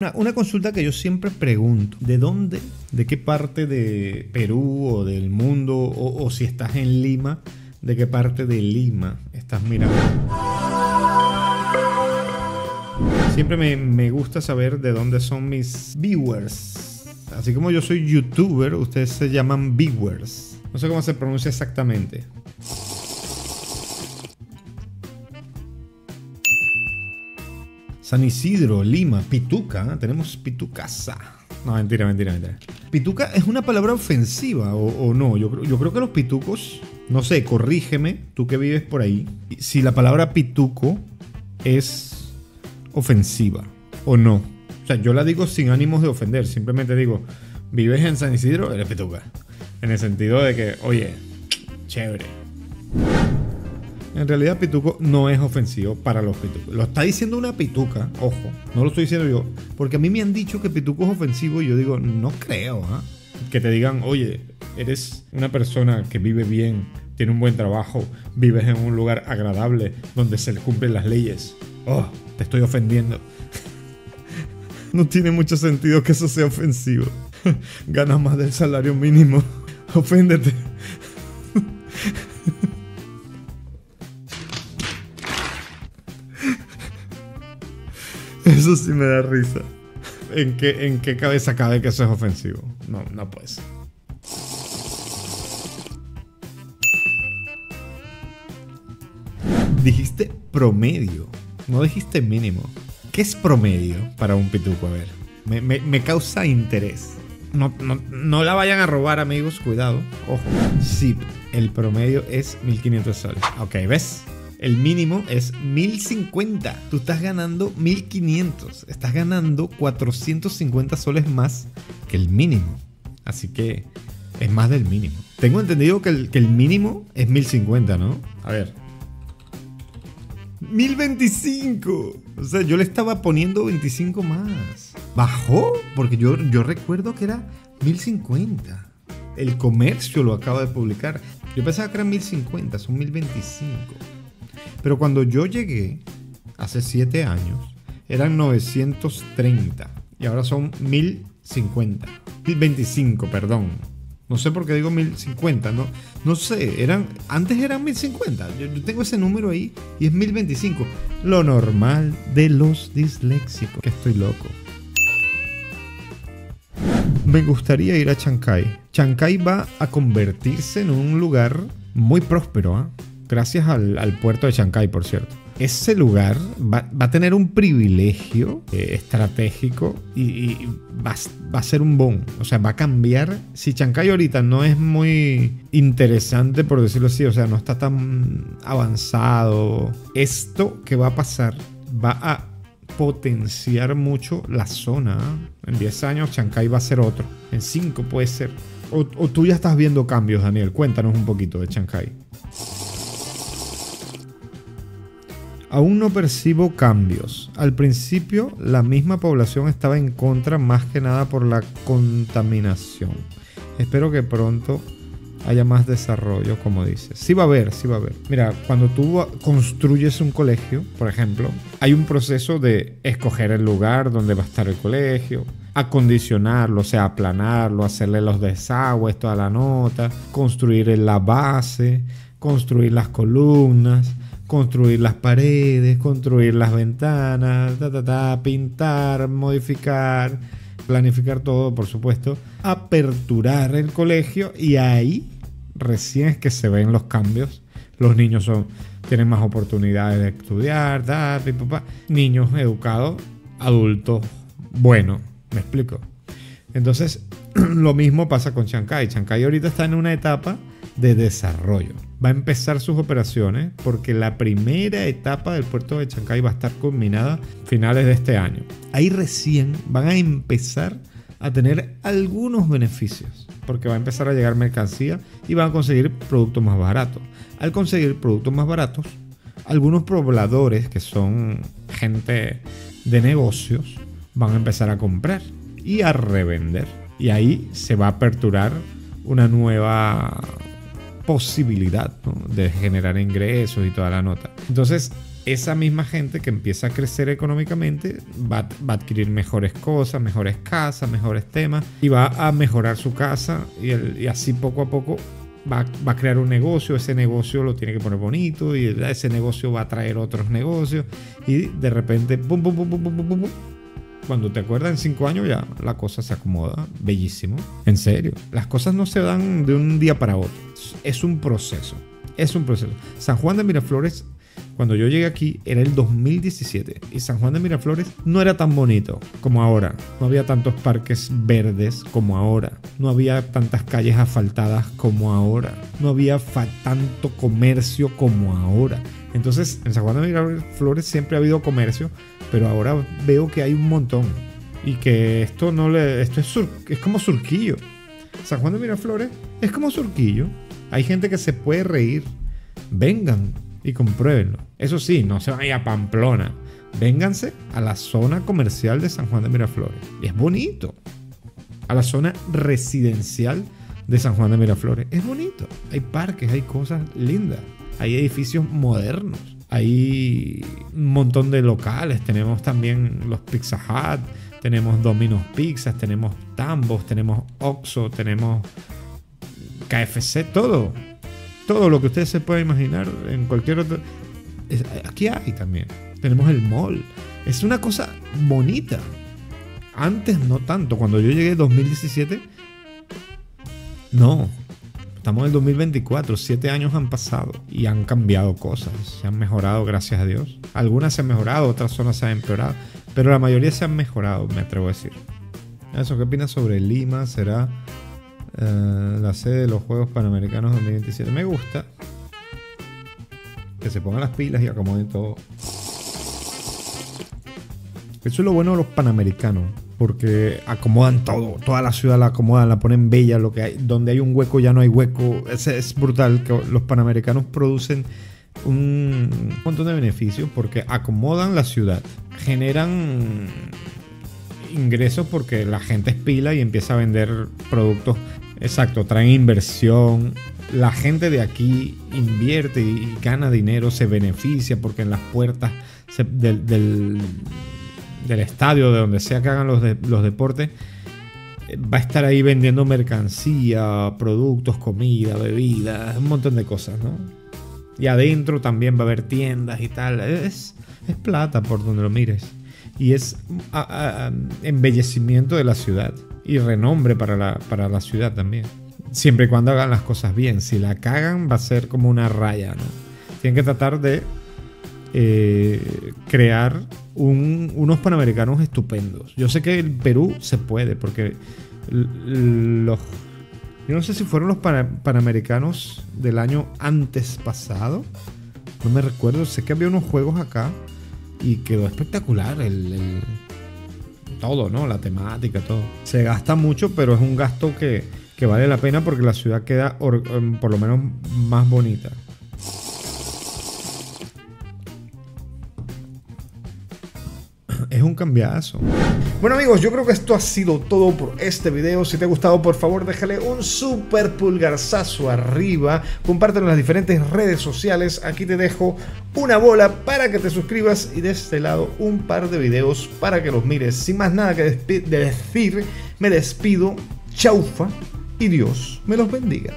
Una, una consulta que yo siempre pregunto, ¿de dónde, de qué parte de Perú o del mundo, o, si estás en Lima, de qué parte de Lima estás mirando? Siempre me, me gusta saber de dónde son mis viewers. Así como yo soy youtuber, ustedes se llaman viewers. No sé cómo se pronuncia exactamente. San Isidro, Lima, Pituca. ¿eh? Tenemos Pitucasa. No, mentira, mentira, mentira. Pituca es una palabra ofensiva o, o no. Yo, creo- yo creo que los pitucos, no sé, corrígeme, tú que vives por ahí, si la palabra pituco es ofensiva o no. O sea, yo la digo sin ánimos de ofender, simplemente digo, vives en San Isidro, eres pituca. En el sentido de que, oye, chévere. En realidad pituco no es ofensivo para los pitucos. Lo está diciendo una pituca, ojo, no lo estoy diciendo yo, porque a mí me han dicho que pituco es ofensivo y yo digo, no creo, ¿ah? Que te digan, oye, eres una persona que vive bien, tiene un buen trabajo, vives en un lugar agradable donde se le cumplen las leyes. Oh, te estoy ofendiendo. No tiene mucho sentido que eso sea ofensivo. Ganas más del salario mínimo. Oféndete. Eso sí me da risa. ¿En qué, ¿En qué cabeza cabe que eso es ofensivo? No, no puede. Dijiste promedio, no dijiste mínimo. ¿Qué es promedio para un pituco? A ver, me, me- me causa interés. No, no- no la vayan a robar, amigos, cuidado. Ojo. Sí, el promedio es 1500 soles. Ok, ¿ves? El mínimo es 1050. Tú estás ganando 1500. Estás ganando 450 soles más que el mínimo. Así que es más del mínimo. Tengo entendido que el, que el mínimo es 1050, ¿no? A ver. 1025. O sea, yo le estaba poniendo 25 más. ¿Bajó? Porque yo, yo recuerdo que era 1050. El comercio lo acaba de publicar. Yo pensaba que eran 1050, son 1025. Pero cuando yo llegué, hace 7 años, eran 930. Y ahora son 1050. 1025, perdón. No sé por qué digo 1050, no, no sé, eran, antes eran 1050, yo, yo tengo ese número ahí y es 1025. Lo normal de los disléxicos, que estoy loco. Me gustaría ir a Chancay. Chancay va a convertirse en un lugar muy próspero, ¿ah? Gracias al, al puerto de Chancay, por cierto. Ese lugar va, va a tener un privilegio eh, estratégico y, y va, va a ser un boom. O sea, va a cambiar. Si Chancay ahorita no es muy interesante, por decirlo así, o sea, no está tan avanzado, esto que va a pasar va a potenciar mucho la zona. ¿eh? En 10 años Chancay va a ser otro. En 5 puede ser. O, o tú ya estás viendo cambios, Daniel. Cuéntanos un poquito de Chancay. Aún no percibo cambios. Al principio la misma población estaba en contra más que nada por la contaminación. Espero que pronto haya más desarrollo, como dices. Sí va a haber, sí va a haber. Mira, cuando tú construyes un colegio, por ejemplo, hay un proceso de escoger el lugar donde va a estar el colegio, acondicionarlo, o sea, aplanarlo, hacerle los desagües, toda la nota, construir la base, construir las columnas, construir las paredes, construir las ventanas, ta, ta, ta, pintar, modificar, planificar todo, por supuesto, aperturar el colegio y ahí recién es que se ven los cambios. Los niños son, tienen más oportunidades de estudiar, ta, pi, pa, niños educados, adultos buenos, ¿me explico? Entonces, lo mismo pasa con Chancay. Chancay ahorita está en una etapa de desarrollo. Va a empezar sus operaciones porque la primera etapa del puerto de Chancay va a estar culminada finales de este año. Ahí recién van a empezar a tener algunos beneficios porque va a empezar a llegar mercancía y van a conseguir productos más baratos. Al conseguir productos más baratos, algunos pobladores que son gente de negocios van a empezar a comprar y a revender. Y ahí se va a aperturar una nueva posibilidad de generar ingresos y toda la nota. Entonces, esa misma gente que empieza a crecer económicamente va, va, a adquirir mejores cosas, mejores casas, mejores temas y va a mejorar su casa y, así poco a poco va, va, a crear un negocio, ese negocio lo tiene que poner bonito y ese negocio va a traer otros negocios y de repente, pum, pum, pum, pum, pum, cuando te acuerdas en cinco años ya la cosa se acomoda, bellísimo, en serio. Las cosas no se dan de un día para otro, es un proceso, es un proceso. San Juan de Miraflores cuando yo llegué aquí era el 2017 y San Juan de Miraflores no era tan bonito como ahora. No había tantos parques verdes como ahora. No había tantas calles asfaltadas como ahora. No había tanto comercio como ahora. Entonces, en San Juan de Miraflores siempre ha habido comercio, pero ahora veo que hay un montón. Y que esto no le. Esto es, es como surquillo. San Juan de Miraflores es como surquillo. Hay gente que se puede reír. Vengan, y compruébenlo. Eso sí, no se vayan a Pamplona. Vénganse a la zona comercial de San Juan de Miraflores. Es bonito. A la zona residencial de San Juan de Miraflores. Es bonito. Hay parques, hay cosas lindas. Hay edificios modernos. Hay un montón de locales. Tenemos también los Pizza Hut. Tenemos Domino's Pizzas. Tenemos Tambos. Tenemos Oxxo. Tenemos KFC. Todo todo lo que ustedes se puedan imaginar en cualquier otro. aquí hay también. Tenemos el mall. Es una cosa bonita. Antes no tanto. Cuando yo llegué en 2017, no. Estamos en el 2024. Siete años han pasado y han cambiado cosas. Se han mejorado, gracias a Dios. Algunas se han mejorado, otras zonas se han empeorado. Pero la mayoría se han mejorado, me atrevo a decir. Eso, ¿qué opinas sobre Lima? ¿Será eh, la sede de los Juegos Panamericanos 2027. Me gusta que se pongan las pilas y acomoden todo. Eso es lo bueno de los panamericanos, porque acomodan todo, toda la ciudad la acomodan, la ponen bella, lo que hay, donde hay un hueco ya no hay hueco. Es, es brutal que los panamericanos producen un montón de beneficios porque acomodan la ciudad, generan ingresos porque la gente es pila y empieza a vender productos Exacto, traen inversión. La gente de aquí invierte y gana dinero, se beneficia porque en las puertas del, del, estadio, de donde sea que hagan los, los deportes, va a estar ahí vendiendo mercancía, productos, comida, bebidas, un montón de cosas, ¿no? Y adentro también va a haber tiendas y tal. Es, es plata por donde lo mires. Y es embellecimiento de la ciudad y renombre para la, para la ciudad también. Siempre y cuando hagan las cosas bien. Si la cagan va a ser como una raya, ¿no? Tienen que tratar de eh, crear unos panamericanos estupendos. Yo sé que el Perú se puede, porque los... Yo no sé si fueron los panamericanos del año antes pasado. No me recuerdo. Sé que había unos juegos acá y quedó espectacular el todo, ¿no? La temática, todo. Se gasta mucho, pero es un gasto que, que vale la pena porque la ciudad queda em, por lo menos más bonita. Es un cambiazo. Bueno amigos, yo creo que esto ha sido todo por este video. Si te ha gustado, por favor, déjale un super pulgarzazo arriba. Compártelo en las diferentes redes sociales. Aquí te dejo una bola para que te suscribas y de este lado un par de videos para que los mires. Sin más nada que decir, me despido. Chaufa y Dios me los bendiga.